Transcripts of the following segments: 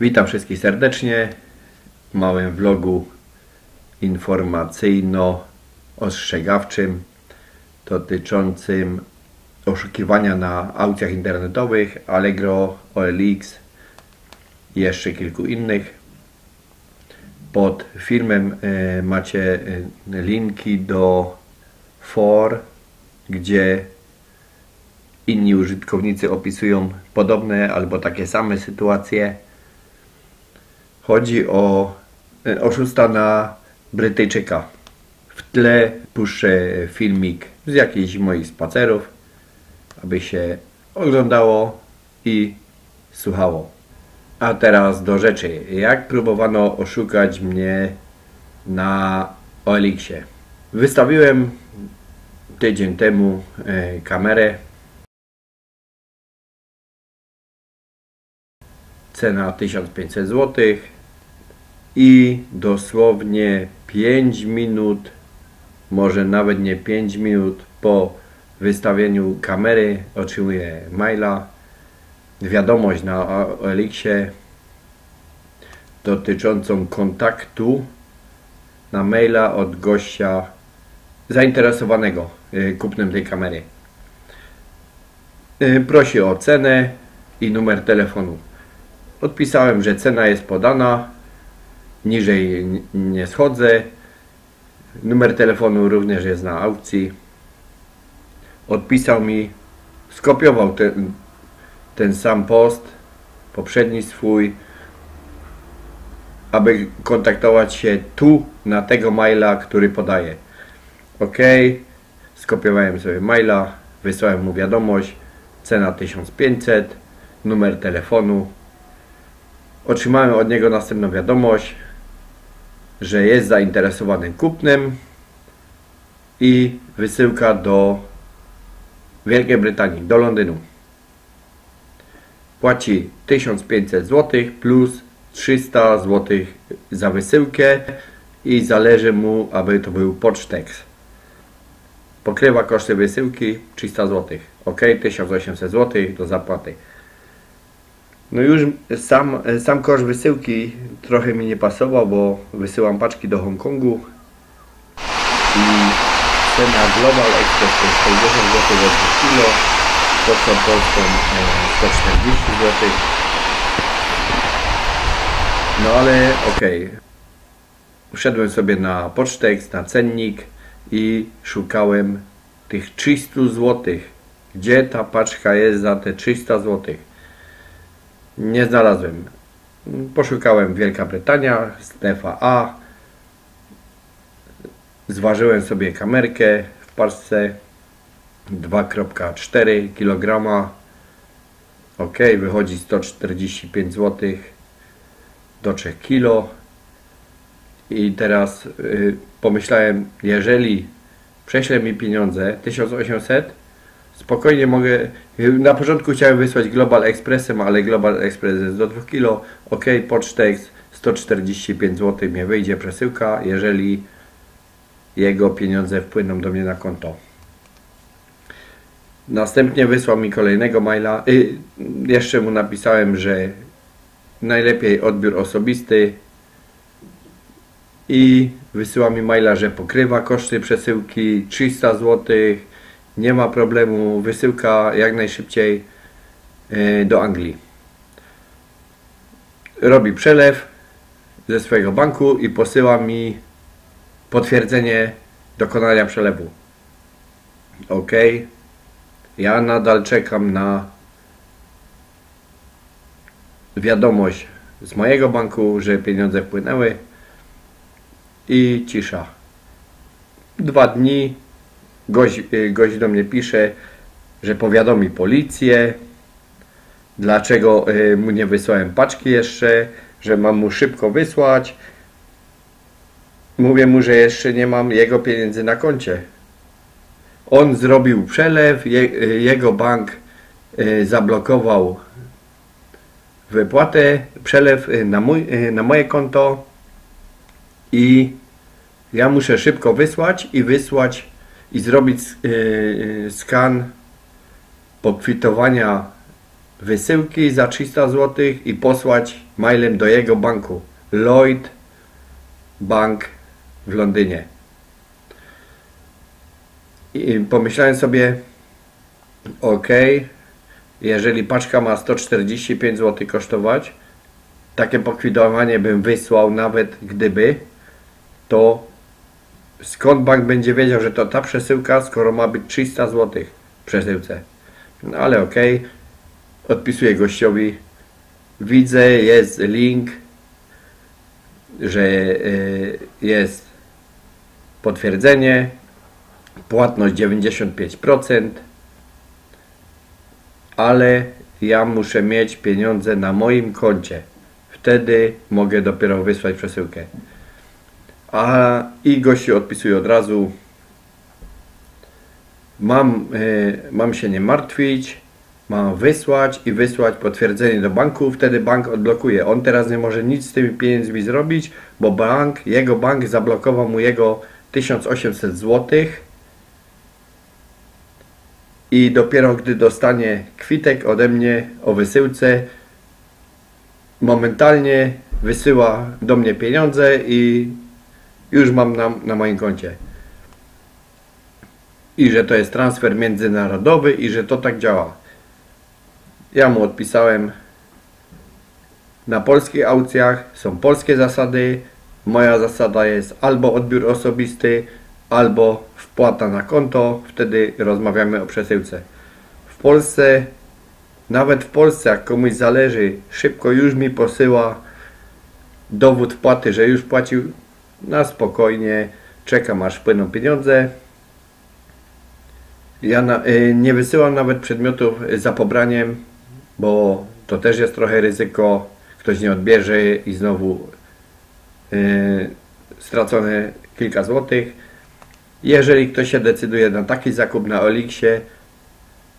Witam wszystkich serdecznie w małym vlogu informacyjno-ostrzegawczym dotyczącym oszukiwania na aukcjach internetowych Allegro, OLX i jeszcze kilku innych. Pod filmem e, macie e, linki do for, gdzie inni użytkownicy opisują podobne albo takie same sytuacje. Chodzi o e, oszusta na Brytyjczyka. W tle puszczę filmik z jakichś moich spacerów, aby się oglądało i słuchało. A teraz do rzeczy. Jak próbowano oszukać mnie na OLX-ie? Wystawiłem tydzień temu e, kamerę. Cena 1500 zł i dosłownie 5 minut, może nawet nie 5 minut po wystawieniu kamery otrzymuję maila, wiadomość na OLX-ie dotyczącą kontaktu na maila od gościa zainteresowanego y, kupnem tej kamery. Y, prosi o cenę i numer telefonu. Odpisałem, że cena jest podana, niżej nie schodzę. Numer telefonu również jest na aukcji. Odpisał mi, skopiował ten, ten sam post, poprzedni swój, aby kontaktować się tu na tego maila, który podaje. OK, skopiowałem sobie maila, wysłałem mu wiadomość, cena 1500, numer telefonu. Otrzymałem od niego następną wiadomość, że jest zainteresowany kupnem i wysyłka do Wielkiej Brytanii, do Londynu. Płaci 1500 zł plus 300 zł za wysyłkę i zależy mu, aby to był pocztek. Pokrywa koszty wysyłki 300 zł. Ok, 1800 zł do zapłaty. No już sam, sam koszt wysyłki trochę mi nie pasował, bo wysyłam paczki do Hongkongu i cena Global Express to jest 60 zł za 2 kg, Pocztą Polską 140 zł. No ale okej. Okay. Wszedłem sobie na Pocztex, na cennik i szukałem tych 300 zł. Gdzie ta paczka jest za te 300 zł? Nie znalazłem. Poszukałem Wielka Brytania, strefa A. Zważyłem sobie kamerkę w parce 2,4 kg. Ok, wychodzi 145 zł do 3 kg. I teraz y, pomyślałem, jeżeli prześle mi pieniądze 1800 spokojnie mogę. Na początku chciałem wysłać Global Expressem, ale Global Express jest do 2 kg. Ok, pocztek 145 zł mnie wyjdzie przesyłka, jeżeli jego pieniądze wpłyną do mnie na konto. Następnie wysłał mi kolejnego maila. Y, jeszcze mu napisałem, że najlepiej odbiór osobisty i wysyła mi maila, że pokrywa koszty przesyłki 300 złotych nie ma problemu, wysyłka jak najszybciej e, do Anglii. Robi przelew ze swojego banku i posyła mi potwierdzenie dokonania przelewu. OK. Ja nadal czekam na wiadomość z mojego banku, że pieniądze wpłynęły i cisza. Dwa dni Gość, y, gość do mnie pisze, że powiadomi policję, dlaczego y, mu nie wysłałem paczki jeszcze, że mam mu szybko wysłać. Mówię mu, że jeszcze nie mam jego pieniędzy na koncie. On zrobił przelew, je, y, jego bank zablokował wypłatę, przelew na, mój, na moje konto i ja muszę szybko wysłać i wysłać i zrobić yy, skan pokwitowania wysyłki za 300 zł i posłać mailem do jego banku. Lloyd Bank w Londynie. I pomyślałem sobie, ok, jeżeli paczka ma 145 zł kosztować, takie pokwidowanie bym wysłał nawet gdyby, to skąd bank będzie wiedział, że to ta przesyłka, skoro ma być 300 zł w przesyłce. No ale ok, odpisuję gościowi, widzę, jest link, że y, jest potwierdzenie, płatność 95%, ale ja muszę mieć pieniądze na moim koncie. Wtedy mogę dopiero wysłać przesyłkę. A i gościu odpisuje od razu. Mam, y, mam się nie martwić, mam wysłać i wysłać potwierdzenie do banku, wtedy bank odblokuje. On teraz nie może nic z tymi pieniędzmi zrobić, bo bank, jego bank zablokował mu jego 1800 zł i dopiero gdy dostanie kwitek ode mnie o wysyłce, momentalnie wysyła do mnie pieniądze i już mam na, na moim koncie. I że to jest transfer międzynarodowy i że to tak działa. Ja mu odpisałem. Na polskich aukcjach są polskie zasady. Moja zasada jest albo odbiór osobisty, albo wpłata na konto. Wtedy rozmawiamy o przesyłce. W Polsce, nawet w Polsce, jak komuś zależy, szybko już mi posyła dowód wpłaty, że już płacił na spokojnie. Czekam aż wpłyną pieniądze. Ja na, y, nie wysyłam nawet przedmiotów za pobraniem bo to też jest trochę ryzyko, ktoś nie odbierze i znowu yy, stracone kilka złotych. Jeżeli ktoś się decyduje na taki zakup na Olixie,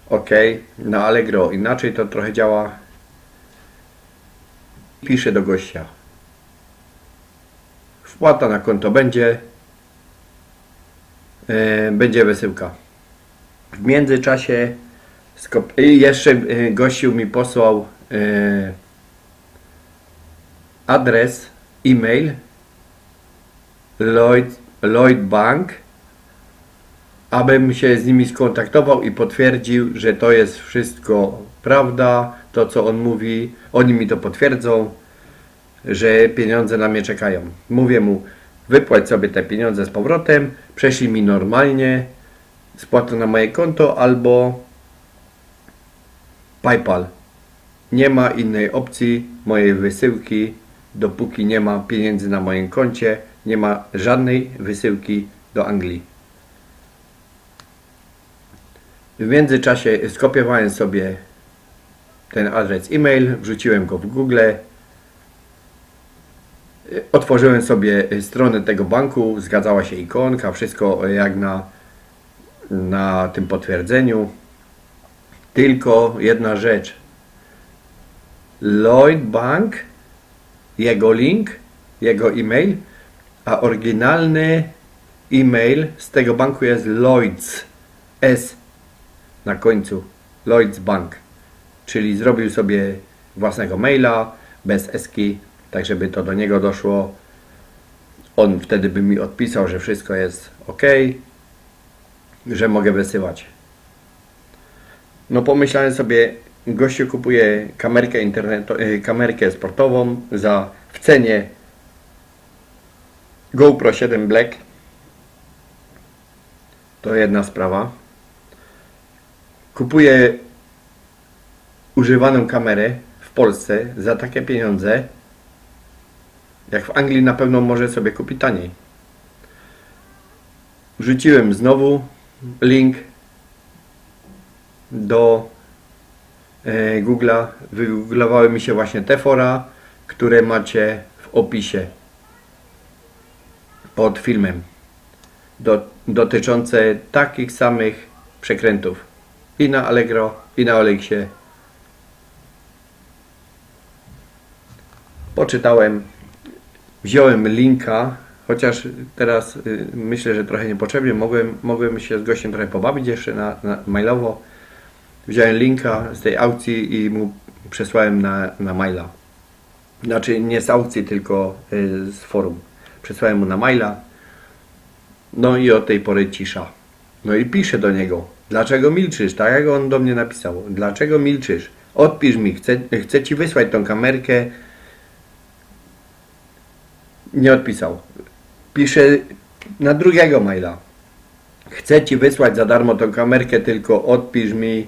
ok, na Allegro inaczej to trochę działa. Piszę do gościa. Wpłata na konto będzie. Yy, będzie wysyłka. W międzyczasie jeszcze y, gościu mi posłał y, adres e-mail Lloyd, Lloyd Bank abym się z nimi skontaktował i potwierdził, że to jest wszystko prawda, to co on mówi, oni mi to potwierdzą, że pieniądze na mnie czekają. Mówię mu, wypłać sobie te pieniądze z powrotem, prześlij mi normalnie, spłatę na moje konto albo PayPal. Nie ma innej opcji mojej wysyłki, dopóki nie ma pieniędzy na moim koncie, nie ma żadnej wysyłki do Anglii. W międzyczasie skopiowałem sobie ten adres e-mail, wrzuciłem go w Google, otworzyłem sobie stronę tego banku, zgadzała się ikonka, wszystko jak na, na tym potwierdzeniu. Tylko jedna rzecz. Lloyd Bank, jego link, jego e-mail, a oryginalny e-mail z tego banku jest Lloyds S na końcu. Lloyds Bank. Czyli zrobił sobie własnego maila bez eski, tak żeby to do niego doszło. On wtedy by mi odpisał, że wszystko jest ok, że mogę wysyłać. No pomyślałem sobie, gościu kupuje kamerkę internetu, e, kamerkę sportową za w cenie GoPro 7 Black. To jedna sprawa. Kupuje używaną kamerę w Polsce za takie pieniądze, jak w Anglii na pewno może sobie kupić taniej. Wrzuciłem znowu link do e, Google'a. Wygooglowały mi się właśnie te fora, które macie w opisie pod filmem do, dotyczące takich samych przekrętów. I na Allegro i na Olexie poczytałem wziąłem linka chociaż teraz y, myślę, że trochę niepotrzebnie mogłem, mogłem się z gościem trochę pobawić jeszcze na, na mailowo wziąłem linka z tej aukcji i mu przesłałem na, na maila. Znaczy nie z aukcji, tylko y, z forum. Przesłałem mu na maila. No i od tej pory cisza. No i piszę do niego. Dlaczego milczysz? Tak jak on do mnie napisał. Dlaczego milczysz? Odpisz mi, chcę, chcę ci wysłać tą kamerkę. Nie odpisał. Piszę na drugiego maila. Chcę ci wysłać za darmo tą kamerkę, tylko odpisz mi.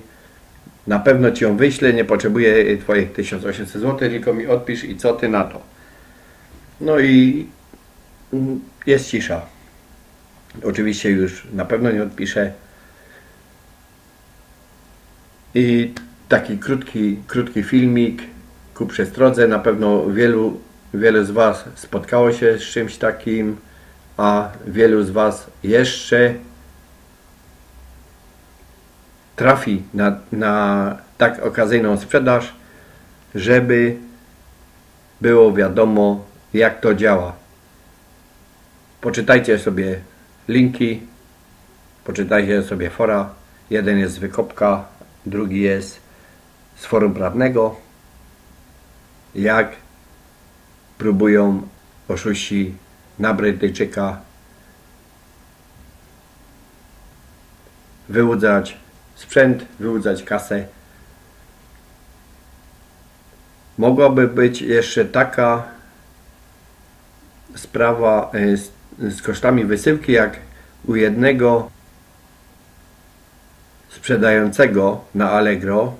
Na pewno ci ją wyślę, nie potrzebuję twoich 1800 zł, tylko mi odpisz i co ty na to. No i jest cisza. Oczywiście już na pewno nie odpiszę. I taki krótki, krótki filmik ku przestrodze. Na pewno wielu, wiele z Was spotkało się z czymś takim, a wielu z Was jeszcze trafi na, na tak okazyjną sprzedaż, żeby było wiadomo, jak to działa. Poczytajcie sobie linki, poczytajcie sobie fora. Jeden jest z Wykopka, drugi jest z forum prawnego. Jak próbują oszuści na Brytyjczyka wyłudzać sprzęt, wyłudzać kasę. Mogłaby być jeszcze taka sprawa y, z, z kosztami wysyłki, jak u jednego sprzedającego na Allegro,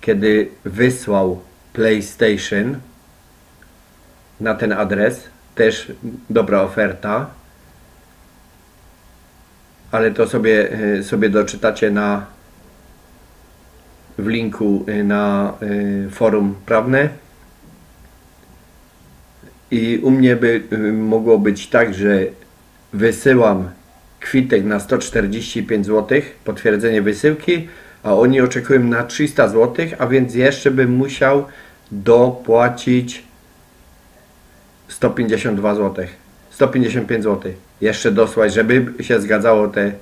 kiedy wysłał PlayStation na ten adres, też dobra oferta, ale to sobie, y, sobie doczytacie na w linku y, na y, forum prawne. I u mnie by mogło być tak, że wysyłam kwitek na 145 zł, potwierdzenie wysyłki, a oni oczekują na 300 zł, a więc jeszcze bym musiał dopłacić 152 zł. 155 zł. Jeszcze dosłać, żeby się zgadzało te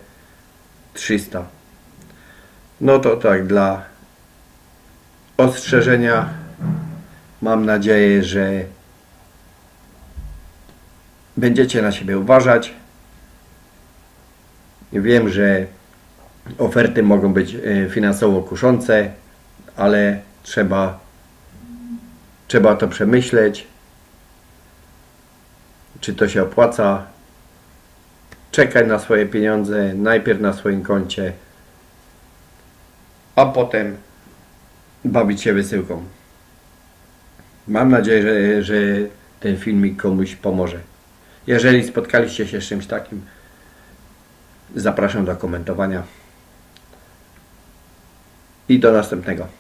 300. No to tak, dla ostrzeżenia mam nadzieję, że będziecie na siebie uważać. Wiem, że oferty mogą być e, finansowo kuszące, ale trzeba, trzeba to przemyśleć, czy to się opłaca. Czekaj na swoje pieniądze, najpierw na swoim koncie, a potem bawić się wysyłką. Mam nadzieję, że, że ten filmik komuś pomoże. Jeżeli spotkaliście się z czymś takim, zapraszam do komentowania. I do następnego.